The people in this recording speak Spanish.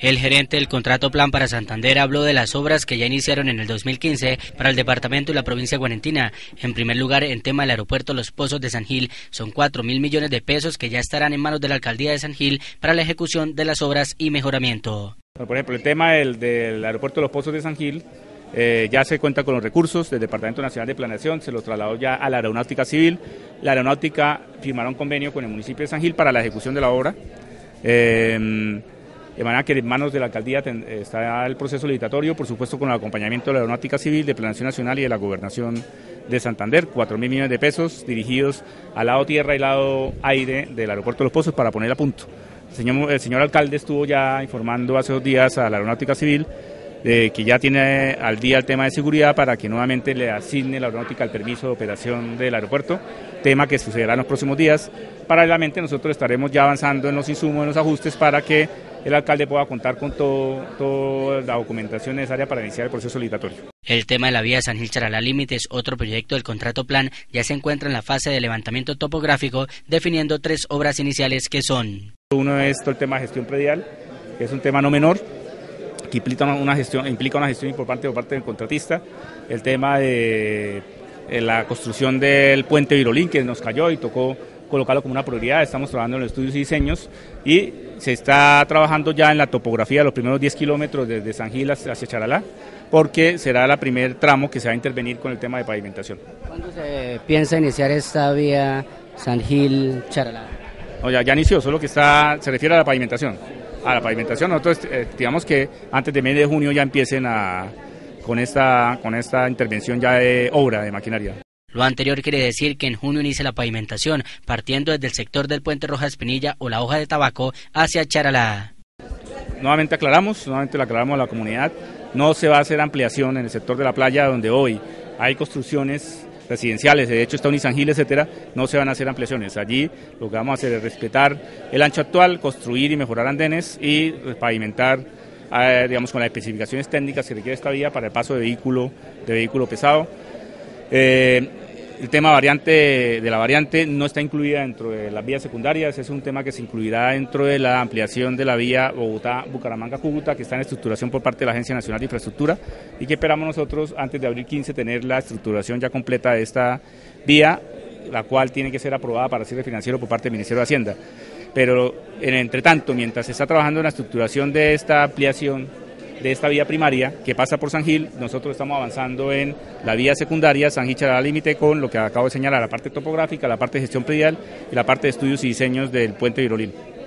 El gerente del contrato plan para Santander habló de las obras que ya iniciaron en el 2015 para el departamento y la provincia Guarentina. En primer lugar, en tema del aeropuerto Los Pozos de San Gil, son 4 mil millones de pesos que ya estarán en manos de la alcaldía de San Gil para la ejecución de las obras y mejoramiento. Por ejemplo, el tema del, aeropuerto Los Pozos de San Gil, eh, ya se cuenta con los recursos del Departamento Nacional de Planeación, se los trasladó ya a la Aeronáutica Civil. La Aeronáutica firmará un convenio con el municipio de San Gil para la ejecución de la obra. Eh, de manera que en manos de la alcaldía está el proceso licitatorio, por supuesto con el acompañamiento de la Aeronáutica Civil, de Planación Nacional y de la Gobernación de Santander, 4 mil millones de pesos dirigidos al lado tierra y lado aire del aeropuerto de Los Pozos para poner a punto. El señor, el señor alcalde estuvo ya informando hace dos días a la Aeronáutica Civil de que ya tiene al día el tema de seguridad para que nuevamente le asigne la aeronáutica el permiso de operación del aeropuerto, tema que sucederá en los próximos días. Paralelamente nosotros estaremos ya avanzando en los insumos, en los ajustes para que el alcalde pueda contar con todo, toda la documentación necesaria para iniciar el proceso licitatorio. El tema de la vía San Gil Charalá Límites, otro proyecto del contrato plan, ya se encuentra en la fase de levantamiento topográfico, definiendo tres obras iniciales que son. Uno es todo el tema de gestión predial, que es un tema no menor, que implica una gestión, implica una gestión importante por parte del contratista. El tema de eh, la construcción del puente Virolín, que nos cayó y tocó colocarlo como una prioridad. Estamos trabajando en los estudios y diseños y se está trabajando ya en la topografía de los primeros 10 kilómetros desde San Gil hacia Charalá, porque será el primer tramo que se va a intervenir con el tema de pavimentación. ¿Cuándo se piensa iniciar esta vía San Gil-Charalá? No, ya, ya inició, solo que está, se refiere a la pavimentación. A la pavimentación, nosotros eh, digamos que antes de mes de junio ya empiecen a, con, esta, con esta intervención ya de obra de maquinaria. Lo anterior quiere decir que en junio inicia la pavimentación, partiendo desde el sector del puente Roja Espinilla o la hoja de tabaco hacia Charalá. Nuevamente aclaramos, nuevamente le aclaramos a la comunidad, no se va a hacer ampliación en el sector de la playa donde hoy hay construcciones residenciales, de hecho está Unisangil, etcétera, no se van a hacer ampliaciones. Allí lo que vamos a hacer es respetar el ancho actual, construir y mejorar andenes y pavimentar digamos con las especificaciones técnicas que requiere esta vía para el paso de vehículo de vehículo pesado. Eh, el tema variante de la variante no está incluida dentro de las vías secundarias, es un tema que se incluirá dentro de la ampliación de la vía Bogotá-Bucaramanga-Cúcuta, que está en estructuración por parte de la Agencia Nacional de Infraestructura y que esperamos nosotros antes de abril 15 tener la estructuración ya completa de esta vía, la cual tiene que ser aprobada para cierre financiero por parte del Ministerio de Hacienda. Pero en entre tanto, mientras se está trabajando en la estructuración de esta ampliación, de esta vía primaria que pasa por San Gil, nosotros estamos avanzando en la vía secundaria, San Gil Charalá Límite, con lo que acabo de señalar, la parte topográfica, la parte de gestión predial y la parte de estudios y diseños del puente Virolín.